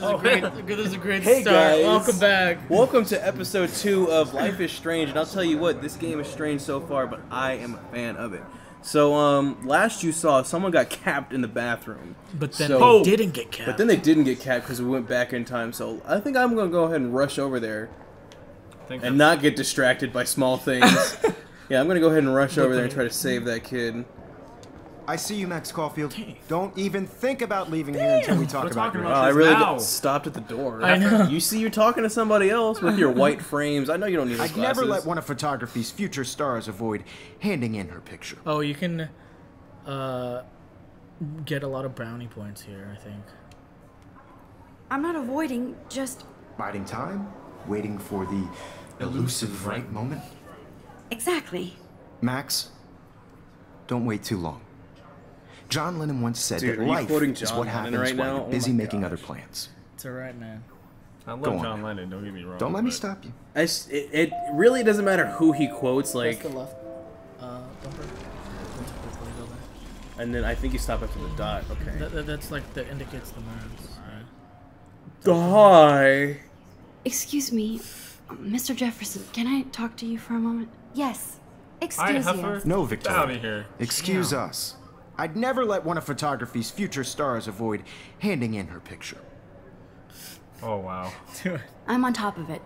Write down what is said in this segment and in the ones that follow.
is Oh, a great, this is a great Hey, start. guys. Welcome back. Welcome to episode two of Life is Strange, and I'll tell you what, this game is strange so far, but I am a fan of it. So, um, last you saw, someone got capped in the bathroom, But then So- they didn't get capped. but then they didn't get capped because we went back in time. So, I think I'm gonna go ahead and rush over there Think and not get distracted by small things. yeah, I'm gonna go ahead and rush over there and try to save that kid. I see you, Max Caulfield. Don't even think about leaving here until we talk We're about talking your Oh, I really now. got stopped at the door. I know. You see, you're talking to somebody else with your white frames. I know you don't need those I'd never let one of photography's future stars avoid handing in her picture. oh, you can uh, get a lot of brownie points here. I think. I'm not avoiding, just Biding time, waiting for the elusive right moment. exactly. Max, don't wait too long. John Lennon once said Dude, that life quoting is John what Lennon happens right when now? you're Oh busy my making gosh. other plans. It's alright, man. I love Go on. John Lennon. Don't get me wrong. Don't let me stop you. I s it, it really doesn't matter who he quotes, like, Press the left uh, bumper. and then I think you stop after the dot. Okay. That, that, that's like that indicates the moons. Right? Die. Excuse me, Mr. Jefferson, can I talk to you for a moment? Yes. Excuse Heifer. you. No, Get Victoria. out of here. Excuse us. I'd never let one of photography's future stars avoid handing in her picture. Oh wow. I'm on top of it.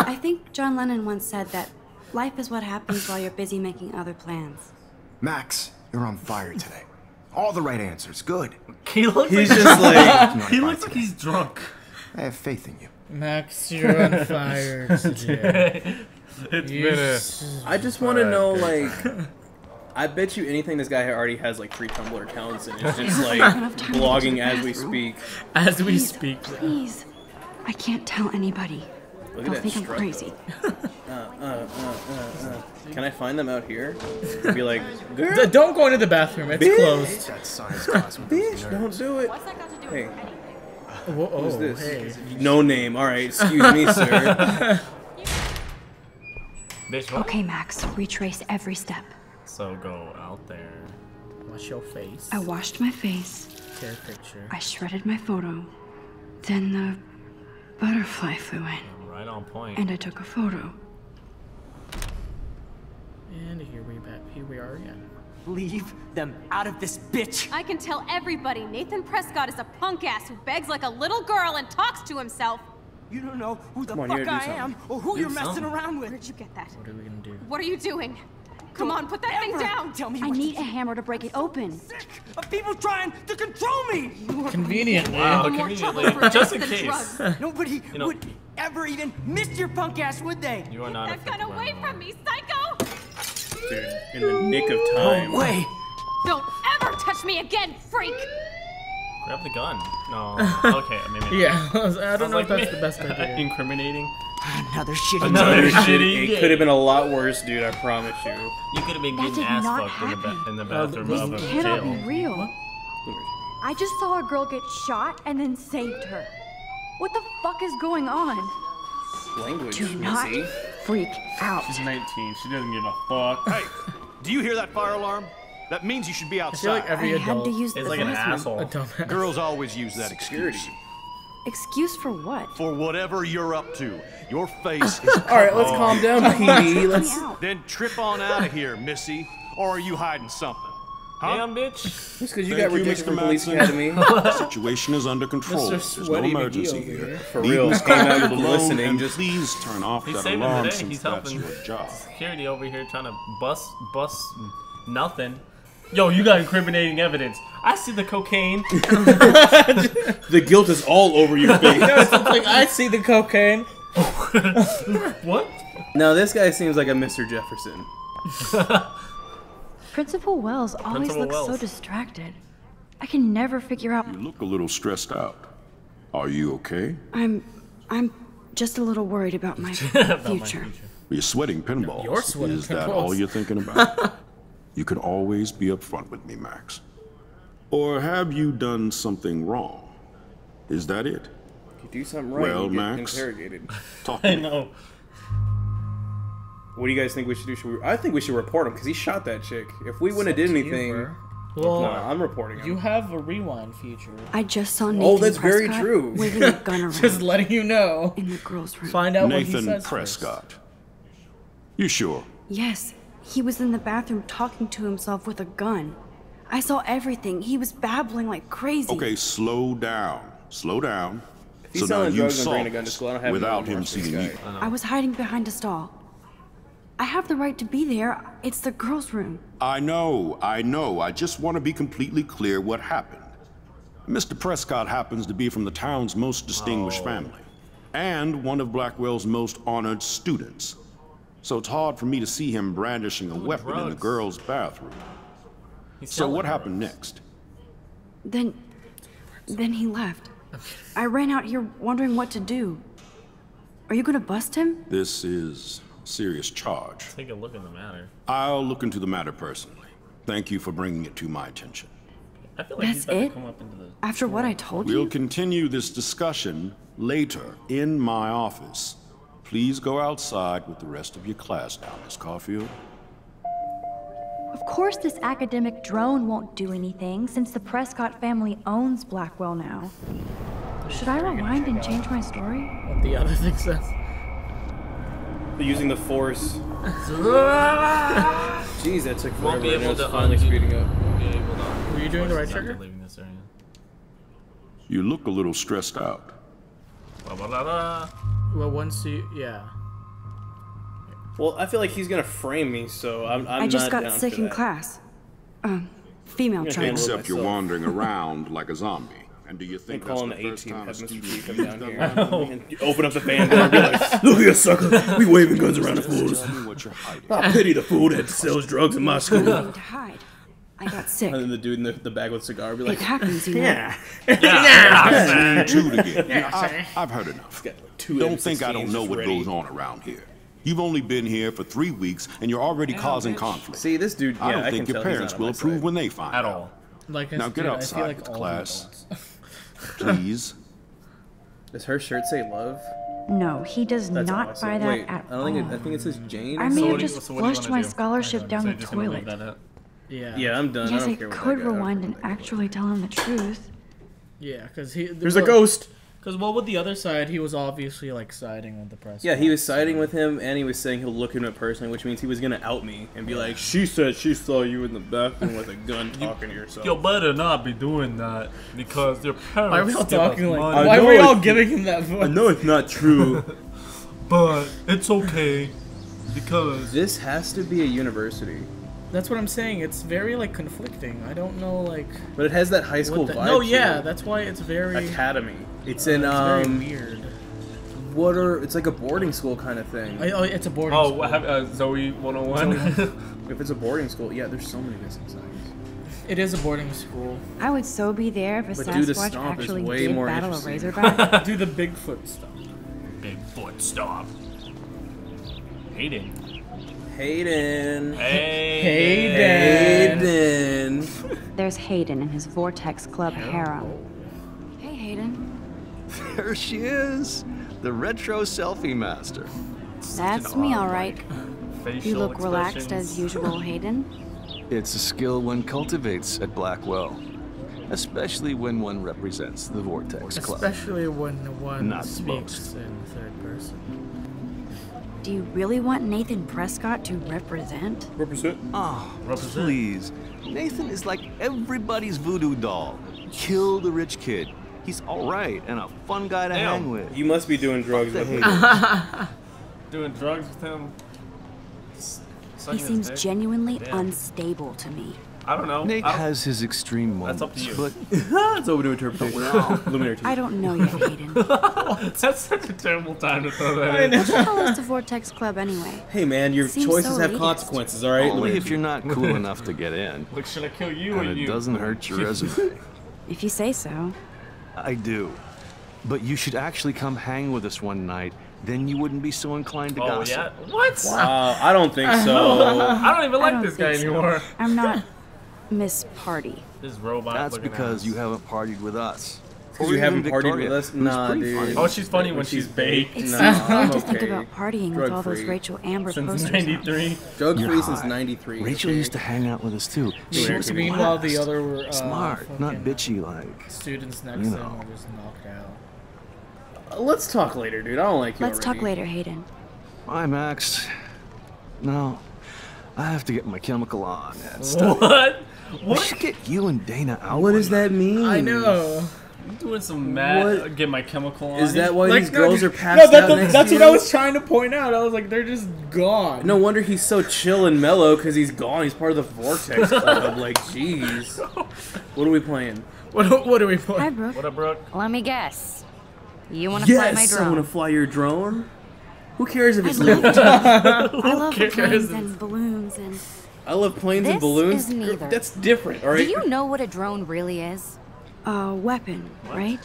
I think John Lennon once said that life is what happens while you're busy making other plans. Max, you're on fire today. All the right answers. Good. He looks He's like just like, he looks like he's drunk. I have faith in you. Max, you're on fire today. It's You been a s- I just want to know, like, I bet you anything this guy already has like three Tumblr accounts and is just like enough time to go to blogging as we speak. As we Please, speak. Please. I can't tell anybody. Look They'll at that think I'm strut. crazy. Uh, uh, uh, Can I find them out here? Be like, D- don't go into the bathroom. It's Bitch. closed. That science class bitch, don't do it. Hey, Whoa, oh, who's this? hey. No name. All right, excuse me, sir. Okay, Max, retrace every step. So go out there. Wash your face. I washed my face. Take a picture. I shredded my photo. Then the butterfly flew in, Right on point. and I took a photo. And here we back. Here we are again. Leave them out of this bitch. I can tell everybody Nathan Prescott is a punk ass who begs like a little girl and talks to himself. You don't know who the on, fuck I am or who you're something. messing around with. Where'd you get that? What are we gonna do? What are you doing? Come on, put that thing down. Tell me I need a hammer to break it open. Sick of people trying to control me. Conveniently. Wow, No conveniently. Just in case. drugs. Nobody know- would ever even miss your punk ass, would they? You are not That gun effective away from me, psycho! Dude, in the nick of time. No way. Don't ever touch me again, freak! Grab the gun. No. Okay, maybe. Yeah, I don't Sounds know like if that's me. the best idea. Incriminating. Another shitty Another day. shitty. It could have been a lot worse, dude. I promise you. You could have been getting did ass fucked in the, ba- happen. in the Uh, bathroom this of a cannot jail. be real. I just saw a girl get shot and then saved her. What the fuck is going on? Language, Do not Missy. freak out. She's 19. She doesn't give a fuck. Hey, do you hear that fire alarm? That means you should be I feel like outside. every I had adult to use It's like an bathroom. a asshole. Girls always use that Security. excuse. Excuse for what? For whatever you're up to. Your face is All right, let's calm down, PD. Let's. Then trip on out of here, Missy. Or are you hiding something? Huh? Damn, bitch. Just because you Thank got you, rejected Mr. from Police Madsen. Academy. Situation is under control. There's no emergency here. here. For real, Miss came out Caulfield with listening, just- please turn off He's that saving alarm the day. since He's that's helping. your job. Security over here trying to bust, bust nothing. Yo, you got incriminating evidence. I see the cocaine. The guilt is all over your face. it's like I see the cocaine. what? now this guy seems like a Mr. Jefferson. Principal Wells always Principal looks so distracted. I can never figure out. You look a little stressed out. Are you okay? I'm I'm just a little worried about my About my future. You're sweating pinballs. You're sweating Is that all you're thinking about? You can always be upfront with me, Max. Or have you done something wrong? Is that it? If you do something right, Well, you get Max. interrogated. Talk to I me. know. What do you guys think we should do? Should we, I think we should report him because he shot that chick. If we wouldn't have did Up to you, anything. Well, No, I'm reporting him. You have a rewind feature. I just saw oh, Nathan Oh, that's very Prescott true. waving a gun around Just letting you know. in the girls' room. Find out what he Nathan says first. Prescott. You sure? Yes, he was in the bathroom talking to himself with a gun. I saw everything. He was babbling like crazy. Okay, slow down. Slow down. He's so now you saw a gun to school, I don't have without him remorse for this seeing you. I was hiding behind a stall. I have the right to be there. It's the girls' room. I know, I know. I just want to be completely clear what happened. Mr. Prescott happens to be from the town's most distinguished oh. family, and one of Blackwell's most honored students. So it's hard for me to see him brandishing a weapon in the girls' bathroom. He's So what selling happened next? Then. Then he left. I ran out here wondering what to do. Are you gonna bust him? This is a serious charge. Take a look at the matter. I'll look into the matter personally. Thank you for bringing it to my attention. I feel like he's That's about it? to come up into the. After what I told you. We'll continue this discussion later in my office. Please go outside with the rest of your class now, Miss Caulfield. Of course, this academic drone won't do anything since the Prescott family owns Blackwell now. Should I rewind and change my story? What the other thing says. They're using the force. Jeez, that took Won't forever. be and able it's to finally speeding up. Won't be able to. Were you doing the right Force trigger? leaving this area. You look a little stressed out. Blah, blah, blah, blah. Well, once you, yeah. Well, I feel like he's gonna frame me, so I'm. I'm I just not got down sick in that. class. Um, female Yeah, child. handle Except you're wandering around like a zombie. And do you And think that's calling the the first 18 time a have Mr. student G come used down here line? and you open up the fan door and be like, "Look here, sucker! We waving guns around the fools. Tell me what you're hiding. I pity the fool that sells drugs in my school." Nothing to hide. I got sick. And then the dude in the, the bag with the cigar be like, It like, happens, you know. Yeah, Shoot again. Now, I, I've heard enough. got like two Don't think I M16s don't know what ready. goes on around here. You've only been here for three weeks, and you're already causing conflict. See, this dude, yeah, I don't I think can your tell parents will approve side. when they find At out. all. Like Now get I outside like with all class. Please. Does her shirt say love? No, he does That's not awesome. buy that Wait, at I don't think it, all. I think it says Jane. I may something. have just so what do you flushed my do? scholarship down the you're just gonna leave toilet. That at- Yeah. Yeah, I'm done. Yes, I I don't care could I rewind and actually tell him the truth. Yeah, because he. There's a ghost. Because well, with the other side, he was obviously like siding with the press. Yeah, he was siding with him, and he was saying he'll look into it personally, which means he was gonna out me and be like, "She said she saw you in the bathroom with a gun talking to yourself." You better not be doing that because your parents. Why are we all talking like? money. Why are were we all giving him that voice? I know it's not true. But it's okay because this has to be a university, That's what I'm saying. It's very like conflicting. I don't know like. but it has that high school What the, vibe. no, to yeah, it. that's why it's very. academy. It's uh, in it's um, very weird. what are? It's like a boarding school kind of thing. I, oh, it's a boarding oh, school. have, uh, Zoey 101. If it's a boarding school, yeah, there's so many missing signs. It is a boarding school. I would so be there if a But do the Sasquatch stomp is actually way did more battle a. Razorback. Do the Bigfoot stuff. Big foot stop. Hayden. Hayden. Hey. Hayden. There's Hayden and his Vortex Club harem. Hey, Hayden. There she is, the retro selfie master. That's me, all right. Facial You look relaxed as usual, Hayden. It's a skill one cultivates at Blackwell, especially when one represents the Vortex Club. Especially when one Not speaks most. in third person. Do you really want Nathan Prescott to represent? Represent. Oh, please. Nathan is like everybody's voodoo doll. Kill the rich kid. He's all right and a fun guy to Damn. hang with. You must be doing drugs with him. Doing drugs with him. S- He seems genuinely Damn. unstable to me. I don't know. Nate don't- has his extreme That's up to you. but it's open to interpretation. Luminary I don't know yet, Hayden. That's such a terrible time to throw that in. What's the hell is the Vortex Club anyway? Hey man, your Seems choices so have elitist. consequences, all right? only Luminary if you're not cool enough to get in. Look, should I kill you or And it you? doesn't hurt your resume. If you say so. I do. But you should actually come hang with us one night. Then you wouldn't be so inclined to Oh gossip. yeah. What? Wow, I don't think so. I don't even I like don't this guy so. anymore. I'm not Miss Party. This robot. That's because ass. you haven't partied with us. Because you haven't even partied with us? Nah, dude. funny. Oh, she's funny when she's baked. It No, seems I'm hard to think about partying with all those Rachel Amber Since posters. up. '93. Drug free since '93. Rachel used to hang out with us too. She was Meanwhile, the other were uh, smart, not bitchy like. Students next You to know. him were just knocked out. Uh, Let's talk later, dude. I don't like you Let's talk later, Hayden. Bye, Max. No, I have to get my chemical on and study. What? We should get you and Dana out. What does that mean? I know. I'm doing some mad. What? Uh, get my chemical on. Is that why Like, these no, girls are passed no, out that, next that's to what? I was trying to point out. I was like, they're just gone. No wonder he's so chill and mellow because he's gone. He's part of the Vortex Club. like, jeez. What are we playing? What, what are we playing? Hi, Brooke. What up, Brooke? Let me guess. You want to fly my drone? Yes, I want to fly your drone. Who cares if it's I love. I love the cares? planes and balloons and. I love planes and balloons. is neither. That's different, all Do you know what a drone really is? A weapon, right?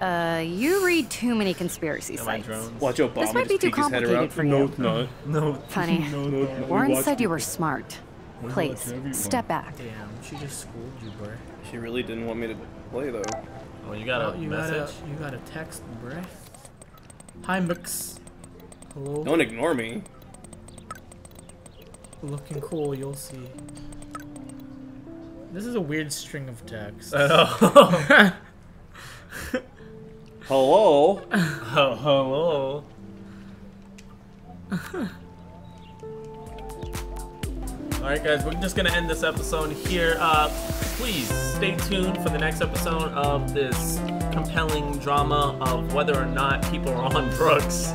Uh, you read too many conspiracy Am sites. drones? Watch Obama This might be just too peek complicated around. for No, you. it's not. No. Funny. No, no, no. Warren Watch said you were smart. Please, step back. Damn, she just schooled you, bro. She really didn't want me to play though. Oh, you got a Oh, you message? got a you got a text, bruh. Hi, Mix. Hello. Don't ignore me. Looking cool, you'll see. This is a weird string of text. Oh. know. Hello. Oh, hello. Alright, guys, we're just gonna end this episode here. Uh, please stay tuned for the next episode of this compelling drama of whether or not people are on drugs.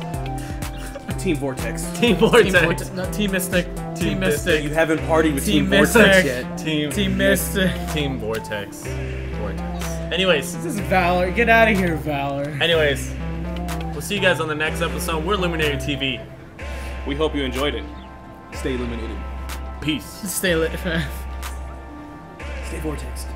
Team Vortex. Team Team Vortex. Vortex, not Team Mystic. Team, Team Mystic. You haven't partied with Team, Team Vortex Mystic. yet. Team Team Mystic. Team Vortex. Vortex. Anyways, This is Valor. Get out of here, Valor. anyways, we'll see you guys on the next episode. We're Illuminated TV. We hope you enjoyed it. Stay illuminated. Peace. Stay lit. Stay Vortex.